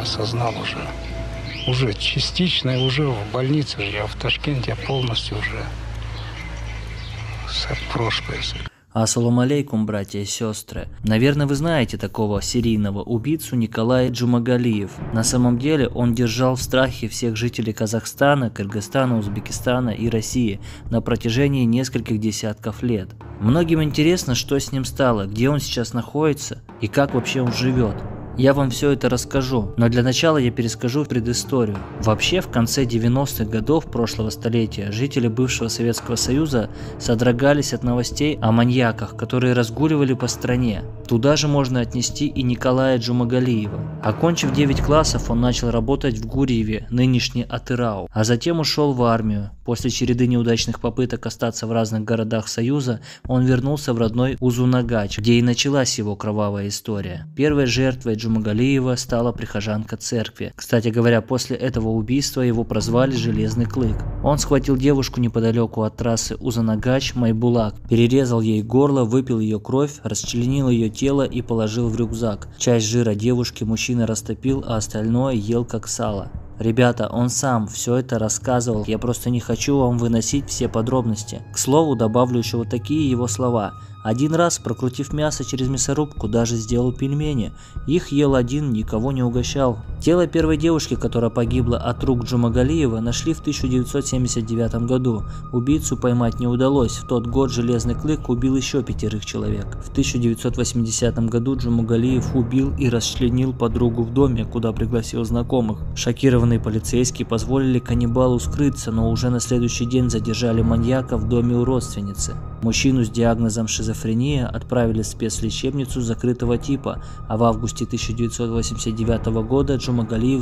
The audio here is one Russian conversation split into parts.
я осознал уже. Уже частично, уже в больнице, я в Ташкенте полностью уже прошлое. Ассаламу алейкум, братья и сестры. Наверное, вы знаете такого серийного убийцу Николая Джумагалиев. На самом деле он держал в страхе всех жителей Казахстана, Кыргызстана, Узбекистана и России на протяжении нескольких десятков лет. Многим интересно, что с ним стало, где он сейчас находится и как вообще он живет. Я вам все это расскажу, но для начала я перескажу предысторию. Вообще, в конце 90-х годов прошлого столетия жители бывшего Советского Союза содрогались от новостей о маньяках, которые разгуливали по стране. Туда же можно отнести и Николая Джумагалиева. Окончив 9 классов, он начал работать в Гурьеве, нынешний Атырау, а затем ушел в армию. После череды неудачных попыток остаться в разных городах Союза, он вернулся в родной Узунагач, где и началась его кровавая история. Первой жертвой Джумагалиева стала прихожанка церкви. Кстати говоря, после этого убийства его прозвали «Железный клык». Он схватил девушку неподалеку от трассы Узанагач Майбулак, перерезал ей горло, выпил ее кровь, расчленил ее тело и положил в рюкзак. Часть жира девушки мужчина растопил, а остальное ел как сало. Ребята, он сам все это рассказывал, я просто не хочу вам выносить все подробности. К слову, добавлю еще вот такие его слова. Один раз, прокрутив мясо через мясорубку, даже сделал пельмени. Их ел один, никого не угощал. Тело первой девушки, которая погибла от рук Джумагалиева, нашли в 1979 году. Убийцу поймать не удалось. В тот год Железный Клык убил еще пятерых человек. В 1980 году Джумагалиев убил и расчленил подругу в доме, куда пригласил знакомых. Шокированные полицейские позволили каннибалу скрыться, но уже на следующий день задержали маньяка в доме у родственницы. Мужчину с диагнозом шизофрения отправили в спецлечебницу закрытого типа, а в августе 1989 года Джумагалиев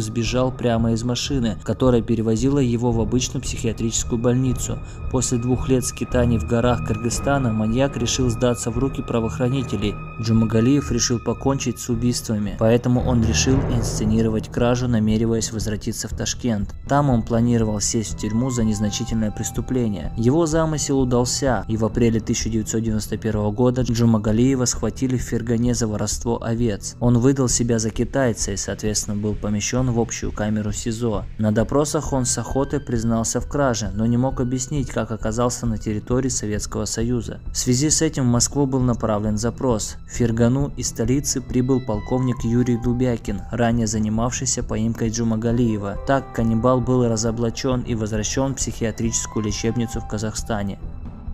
сбежал прямо из машины, которая перевозила его в обычную психиатрическую больницу. После двух лет скитаний в горах Кыргызстана маньяк решил сдаться в руки правоохранителей. Джумагалиев решил покончить с убийствами, поэтому он решил инсценировать кражу, намереваясь возвратиться в Ташкент. Там он планировал сесть в тюрьму за незначительное преступление. Его замысел удался, и в апреле 1991 года Джумагалиева схватили в Фергане за воровство овец. Он выдал себя за китайца и, соответственно, был помещен в общую камеру СИЗО. На допросах он с охотой признался в краже, но не мог объяснить, как оказался на территории Советского Союза. В связи с этим в Москву был направлен запрос. В Фергану из столицы прибыл полковник Юрий Дубякин, ранее занимавшийся поимкой Джумагалиева. Так каннибал был разоблачен и возвращен в психиатрическую лечебницу в Казахстане.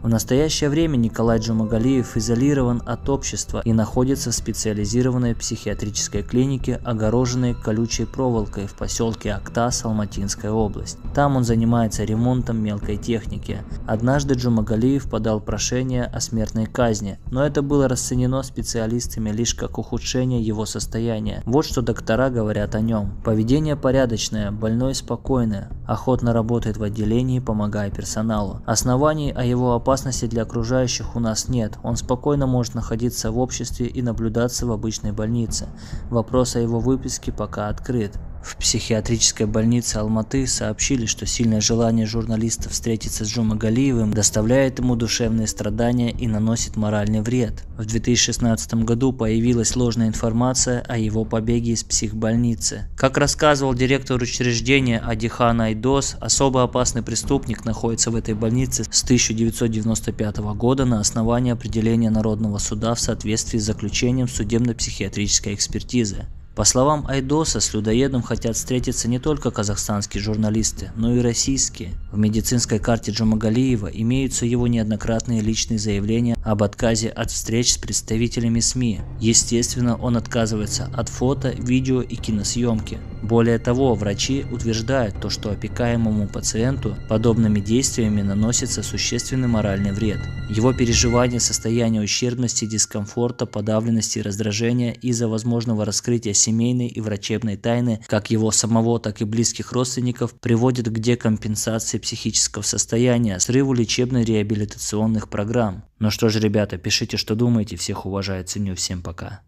В настоящее время Николай Джумагалиев изолирован от общества и находится в специализированной психиатрической клинике, огороженной колючей проволокой в поселке Актас, Алматинская область. Там он занимается ремонтом мелкой техники. Однажды Джумагалиев подал прошение о смертной казни, но это было расценено специалистами лишь как ухудшение его состояния. Вот что доктора говорят о нем. Поведение порядочное, больной спокойное, охотно работает в отделении, помогая персоналу. Оснований о его опасности опасности для окружающих у нас нет. Он спокойно может находиться в обществе и наблюдаться в обычной больнице. Вопрос о его выписке пока открыт. В психиатрической больнице Алматы сообщили, что сильное желание журналиста встретиться с Джума Галиевым доставляет ему душевные страдания и наносит моральный вред. В 2016 году появилась ложная информация о его побеге из психбольницы. Как рассказывал директор учреждения Адихан Айдос, особо опасный преступник находится в этой больнице с 1995 года на основании определения Народного суда в соответствии с заключением судебно-психиатрической экспертизы. По словам Айдоса, с людоедом хотят встретиться не только казахстанские журналисты, но и российские. В медицинской карте Джумагалиева имеются его неоднократные личные заявления об отказе от встреч с представителями СМИ. Естественно, он отказывается от фото, видео и киносъемки. Более того, врачи утверждают то, что опекаемому пациенту подобными действиями наносится существенный моральный вред. Его переживание состояния ущербности, дискомфорта, подавленности и раздражения из-за возможного раскрытия семейной и врачебной тайны как его самого, так и близких родственников приводит к декомпенсации психического состояния, срыву лечебно-реабилитационных программ. Ну что ж, ребята, пишите, что думаете. Всех уважаю, ценю. Всем пока.